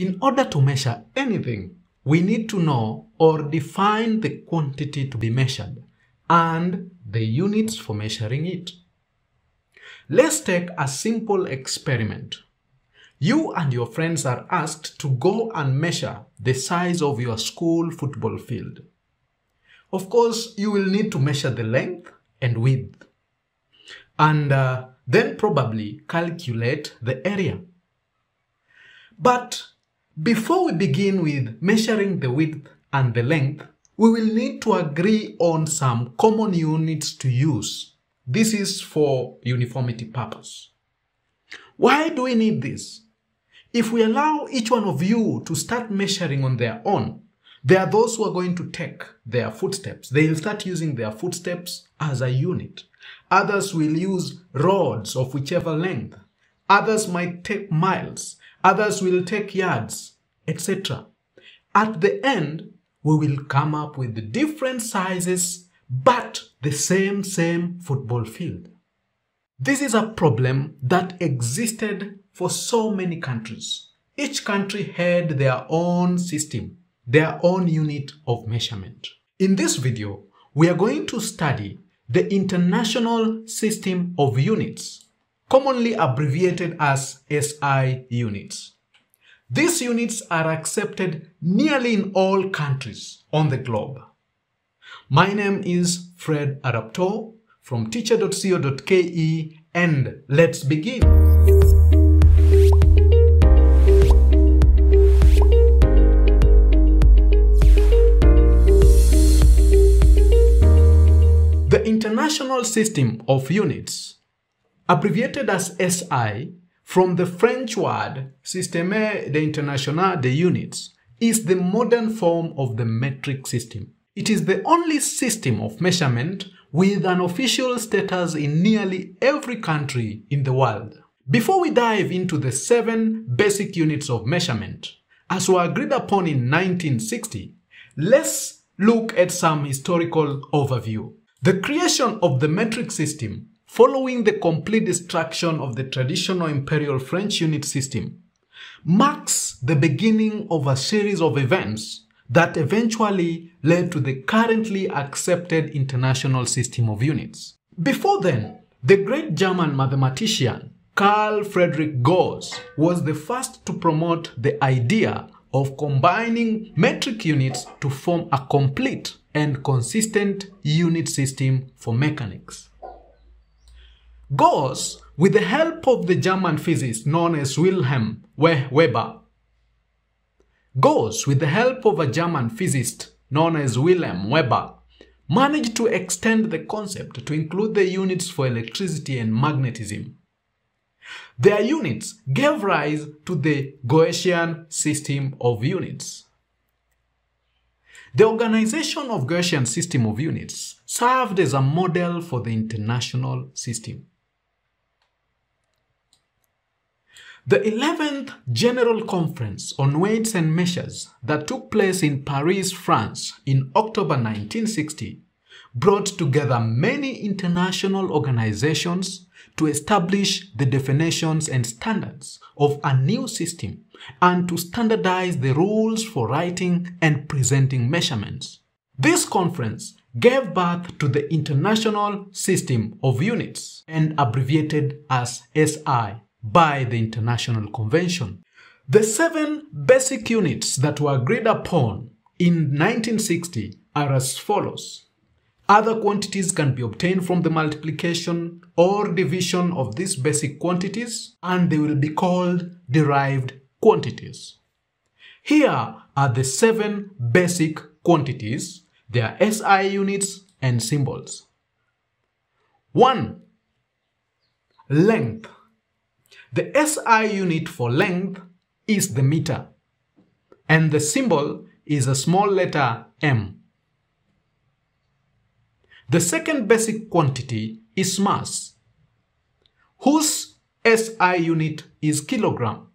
In order to measure anything, we need to know or define the quantity to be measured and the units for measuring it. Let's take a simple experiment. You and your friends are asked to go and measure the size of your school football field. Of course, you will need to measure the length and width and uh, then probably calculate the area. But before we begin with measuring the width and the length, we will need to agree on some common units to use. This is for uniformity purpose. Why do we need this? If we allow each one of you to start measuring on their own, there are those who are going to take their footsteps. They'll start using their footsteps as a unit. Others will use rods of whichever length. Others might take miles. Others will take yards, etc. At the end, we will come up with different sizes but the same same football field. This is a problem that existed for so many countries. Each country had their own system, their own unit of measurement. In this video, we are going to study the International System of Units, commonly abbreviated as SI units. These units are accepted nearly in all countries on the globe. My name is Fred Arapto from teacher.co.ke and let's begin. The International System of Units, abbreviated as SI, from the French word Système d'International de Units, is the modern form of the metric system. It is the only system of measurement with an official status in nearly every country in the world. Before we dive into the seven basic units of measurement, as were agreed upon in 1960, let's look at some historical overview. The creation of the metric system following the complete destruction of the traditional imperial French unit system marks the beginning of a series of events that eventually led to the currently accepted international system of units. Before then, the great German mathematician Carl Friedrich Gauss was the first to promote the idea of combining metric units to form a complete and consistent unit system for mechanics. Gauss, with the help of the German physicist known as Wilhelm Weber, Gauss, with the help of a German physicist known as Wilhelm Weber, managed to extend the concept to include the units for electricity and magnetism. Their units gave rise to the Gaussian system of units. The organization of Gaussian system of units served as a model for the international system. The 11th General Conference on Weights and Measures that took place in Paris, France in October 1960 brought together many international organizations to establish the definitions and standards of a new system and to standardize the rules for writing and presenting measurements. This conference gave birth to the International System of Units and abbreviated as SI by the International Convention. The seven basic units that were agreed upon in 1960 are as follows. Other quantities can be obtained from the multiplication or division of these basic quantities and they will be called derived quantities. Here are the seven basic quantities, their SI units and symbols. 1. Length. The SI unit for length is the meter, and the symbol is a small letter m. The second basic quantity is mass, whose SI unit is kilogram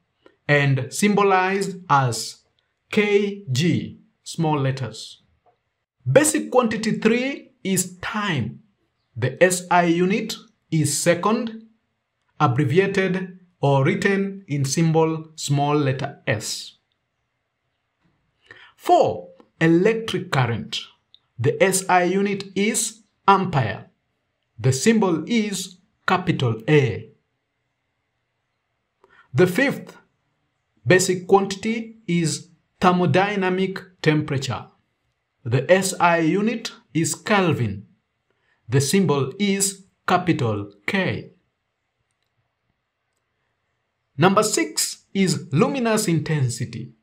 and symbolized as kg, small letters. Basic quantity 3 is time. The SI unit is second, abbreviated or written in symbol small letter s. For electric current, the SI unit is ampere. The symbol is capital A. The fifth basic quantity is thermodynamic temperature. The SI unit is Kelvin. The symbol is capital K. Number six is luminous intensity.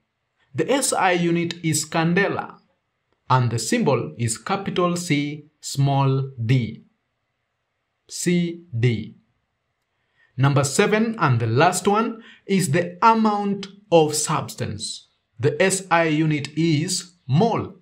The SI unit is candela and the symbol is capital C small d. CD. Number seven and the last one is the amount of substance. The SI unit is mole,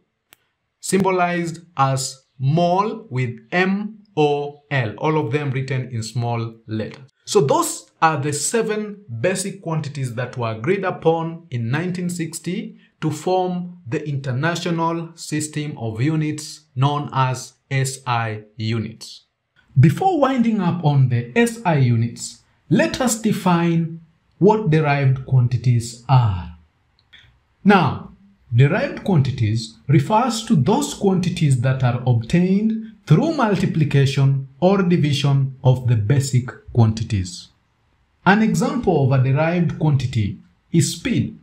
symbolized as mole with M O L, all of them written in small letters. So those are the seven basic quantities that were agreed upon in 1960 to form the international system of units known as SI units. Before winding up on the SI units, let us define what derived quantities are. Now, derived quantities refers to those quantities that are obtained through multiplication or division of the basic quantities. An example of a derived quantity is speed.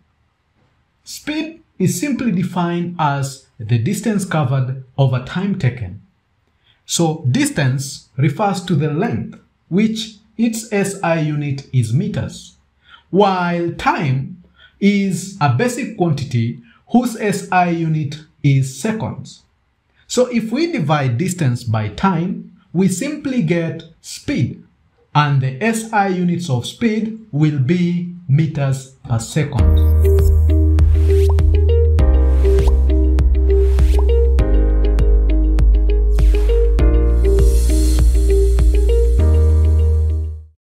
Speed is simply defined as the distance covered over time taken. So distance refers to the length, which its SI unit is meters, while time is a basic quantity whose SI unit is seconds. So if we divide distance by time, we simply get speed, and the SI units of speed will be meters per second.